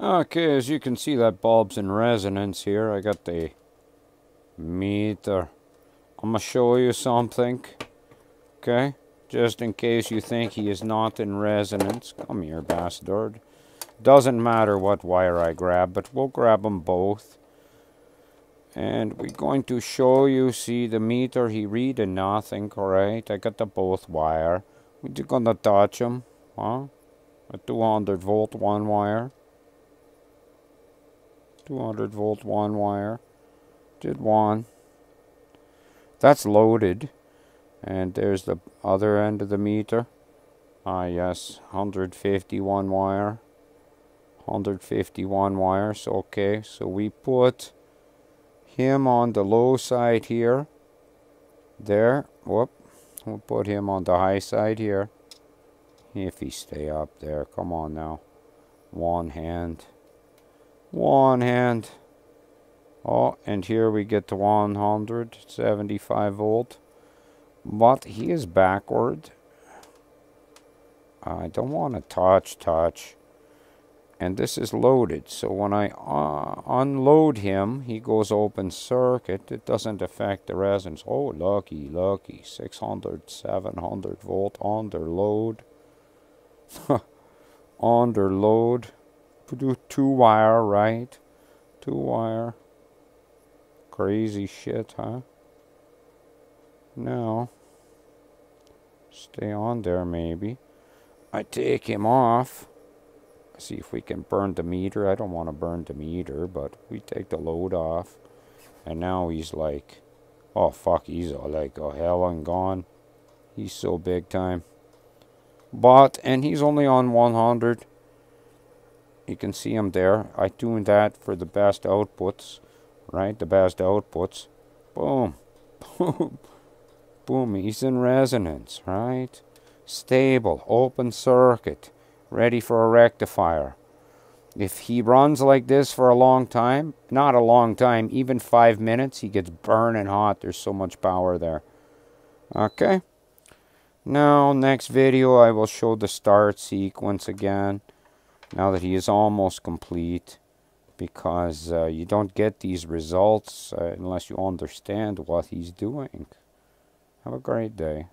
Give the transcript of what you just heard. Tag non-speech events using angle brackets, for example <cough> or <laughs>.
Okay, as you can see that bulb's in resonance here. I got the meter. I'm gonna show you something. Okay? Just in case you think he is not in resonance. Come here, bastard. Doesn't matter what wire I grab, but we'll grab them both. And we're going to show you, see the meter, he reading nothing, alright? I got the both wire. We're just gonna touch them, huh? A 200 volt one wire. 200 volt one wire. Did one. That's loaded. And there's the other end of the meter. Ah, yes, 151 wire. 151 wires, okay. So we put him on the low side here. There, whoop. We'll put him on the high side here. If he stay up there, come on now. One hand. One hand. Oh, and here we get to 175 volt. But he is backward. I don't want to touch, touch. And this is loaded. So when I uh, unload him, he goes open circuit. It doesn't affect the resonance. Oh, lucky, lucky. 600, 700 volt under load. <laughs> under load. Do two wire, right? Two wire. Crazy shit, huh? Now, stay on there maybe. I take him off. See if we can burn the meter. I don't want to burn the meter, but we take the load off. And now he's like, oh fuck, he's all like a hell and gone. He's so big time. But, and he's only on 100. You can see him there. I tuned that for the best outputs, right? The best outputs. Boom. <laughs> Boom. Boom, he's in resonance, right? Stable, open circuit, ready for a rectifier. If he runs like this for a long time, not a long time, even five minutes, he gets burning hot. There's so much power there. Okay. Now, next video, I will show the start sequence again. Now that he is almost complete. Because uh, you don't get these results uh, unless you understand what he's doing. Have a great day.